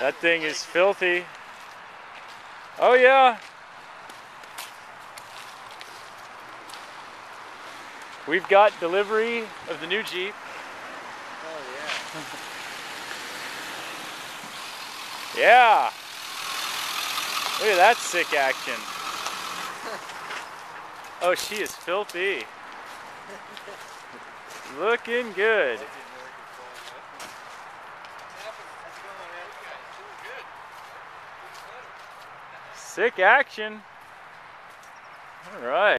That thing is filthy. Oh yeah. We've got delivery of the new Jeep. Oh yeah. yeah. Look at that sick action. Oh, she is filthy. Looking good. Sick action. All right.